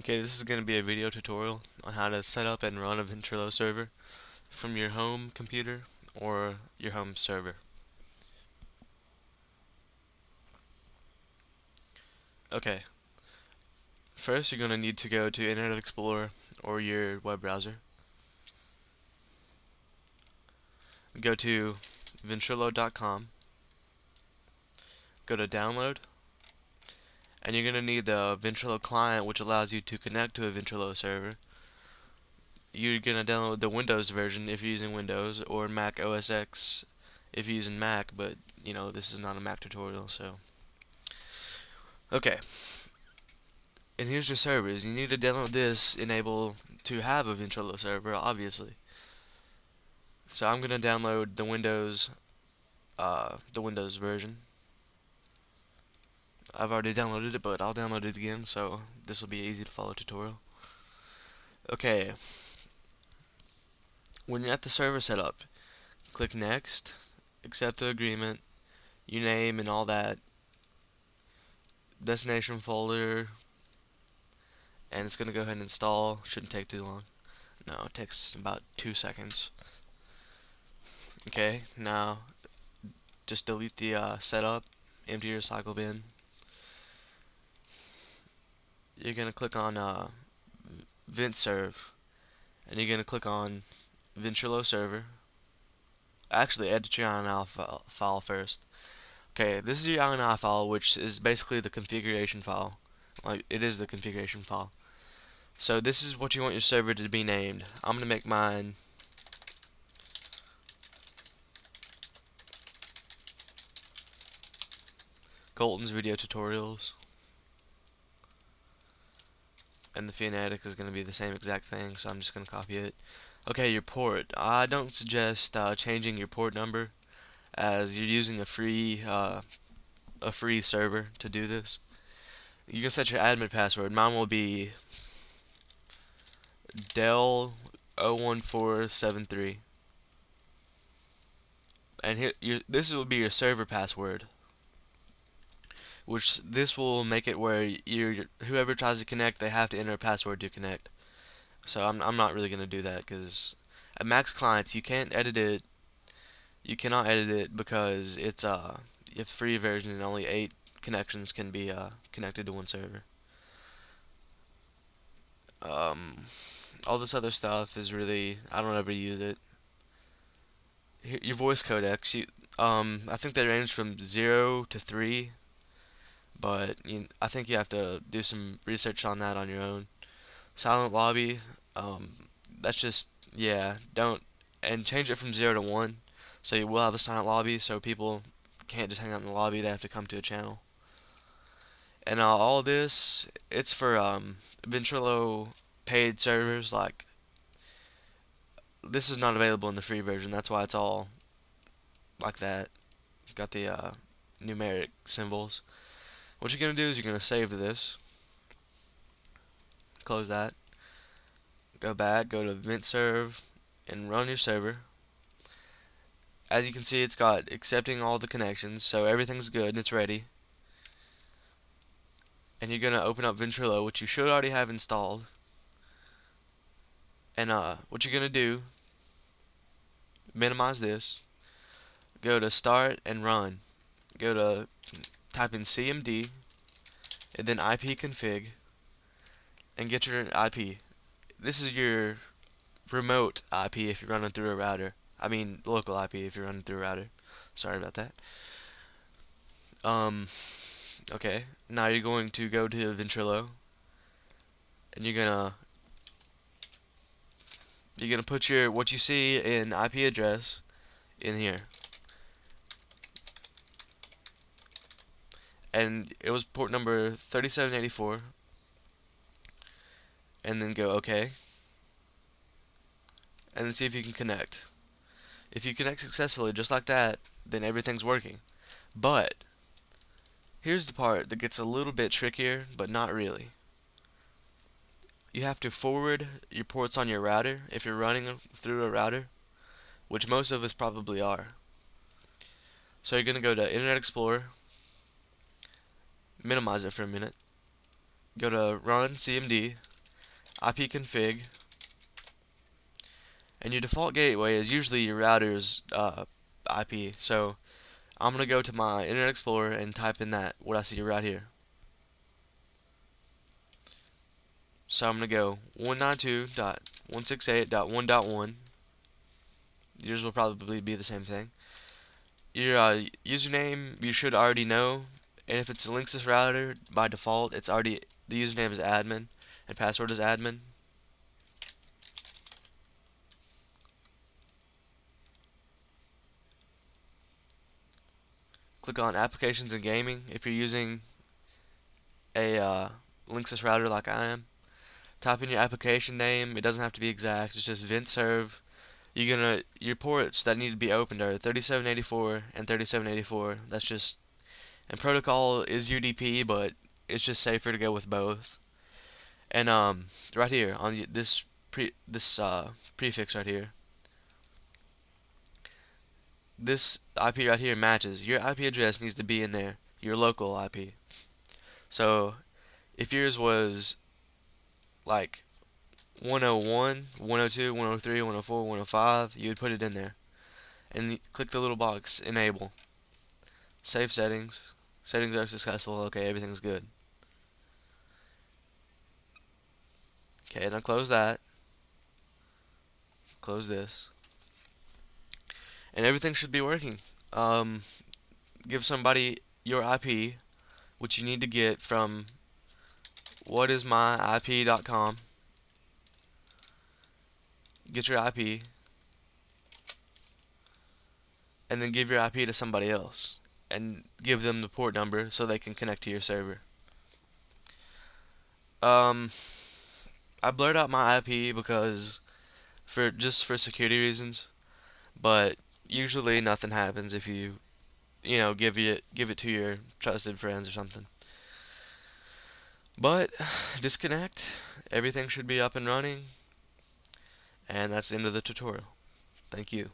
Okay, this is going to be a video tutorial on how to set up and run a Ventrilo server from your home computer or your home server. Okay, first you're going to need to go to Internet Explorer or your web browser. Go to ventrilo.com, go to download, and you're going to need the Ventrilo client which allows you to connect to a Ventrilo server. You're going to download the Windows version if you're using Windows or Mac OS X if you're using Mac, but you know this is not a Mac tutorial, so okay. And here's your servers. You need to download this enable to have a Ventrilo server, obviously. So I'm gonna download the Windows, uh, the Windows version. I've already downloaded it, but I'll download it again, so this will be easy to follow tutorial. Okay. When you're at the server setup, click Next, accept the agreement, your name and all that, destination folder, and it's going to go ahead and install. Shouldn't take too long. No, it takes about two seconds. Okay, now just delete the uh, setup, empty your recycle bin, you're going to click on uh, VentServe and you're going to click on Ventrilo server. Actually, edit your INI file, file first. Okay, this is your INI file, which is basically the configuration file. Like it is the configuration file. So this is what you want your server to be named. I'm gonna make mine. Colton's video tutorials and the phonetic is going to be the same exact thing, so I'm just going to copy it. Okay, your port. I don't suggest uh, changing your port number, as you're using a free uh, a free server to do this. You can set your admin password. Mine will be Dell 01473. And here, your, this will be your server password which this will make it where you whoever tries to connect they have to enter a password to connect. So I'm, I'm not really gonna do that because at max clients you can't edit it. You cannot edit it because it's uh a free version and only eight connections can be uh, connected to one server. Um, all this other stuff is really I don't ever use it. Your voice codecs you um I think they range from 0 to 3 but you, I think you have to do some research on that on your own. Silent lobby, um, that's just yeah, don't and change it from zero to one, so you will have a silent lobby, so people can't just hang out in the lobby; they have to come to a channel. And uh, all this, it's for um, Ventrilo paid servers. Like this is not available in the free version. That's why it's all like that. Got the uh, numeric symbols. What you're going to do is you're going to save this. Close that. Go back, go to VentServe, and run your server. As you can see, it's got accepting all the connections, so everything's good and it's ready. And you're going to open up Ventrilo, which you should already have installed. And uh, what you're going to do, minimize this, go to Start and Run. Go to type in cmd and then ipconfig and get your IP. This is your remote IP if you're running through a router. I mean local IP if you're running through a router. Sorry about that. Um, okay, now you're going to go to Ventrilo and you're gonna you're gonna put your what you see in IP address in here. And it was port number 3784 and then go OK and then see if you can connect. If you connect successfully just like that then everything's working. But here's the part that gets a little bit trickier but not really. You have to forward your ports on your router if you're running through a router which most of us probably are. So you're going to go to Internet Explorer minimize it for a minute, go to run cmd, ipconfig, and your default gateway is usually your router's uh, IP. So I'm gonna go to my Internet Explorer and type in that what I see right here. So I'm gonna go 192.168.1.1. Yours will probably be the same thing. Your uh, username you should already know, and if it's a Linksys router by default, it's already the username is admin and password is admin. click on applications and gaming. If you're using a uh, Linksys router like I am type in your application name. It doesn't have to be exact. It's just VentServe you're gonna your ports that need to be opened are 3784 and 3784 that's just and protocol is UDP but it's just safer to go with both and um right here on this pre this uh, prefix right here this IP right here matches. Your IP address needs to be in there, your local IP. So if yours was like 101, 102, 103, 104, 105, you would put it in there. And click the little box, enable. Save settings. Settings are successful. Okay, everything's good. Okay, now close that. Close this and everything should be working. Um, give somebody your IP, which you need to get from whatismyip.com. Get your IP, and then give your IP to somebody else, and give them the port number so they can connect to your server. Um, I blurred out my IP because for just for security reasons, but usually nothing happens if you you know give it give it to your trusted friends or something. But disconnect everything should be up and running and that's the end of the tutorial. Thank you